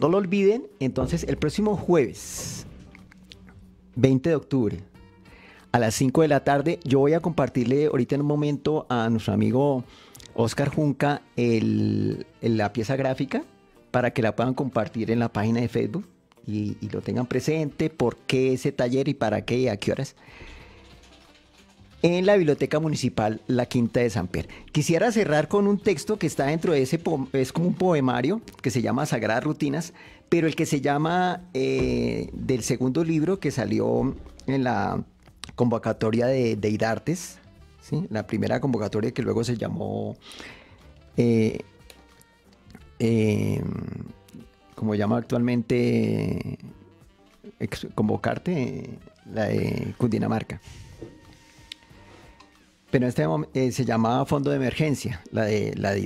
No lo olviden, entonces el próximo jueves, 20 de octubre, a las 5 de la tarde, yo voy a compartirle ahorita en un momento a nuestro amigo Oscar Junca la pieza gráfica para que la puedan compartir en la página de Facebook y, y lo tengan presente, por qué ese taller y para qué y a qué horas en la Biblioteca Municipal La Quinta de San Pierre. Quisiera cerrar con un texto que está dentro de ese, es como un poemario que se llama Sagradas Rutinas, pero el que se llama eh, del segundo libro que salió en la convocatoria de Deidartes, ¿sí? la primera convocatoria que luego se llamó, eh, eh, como llama actualmente, convocarte, la de Cundinamarca pero en este momento eh, se llamaba Fondo de Emergencia, la de, la de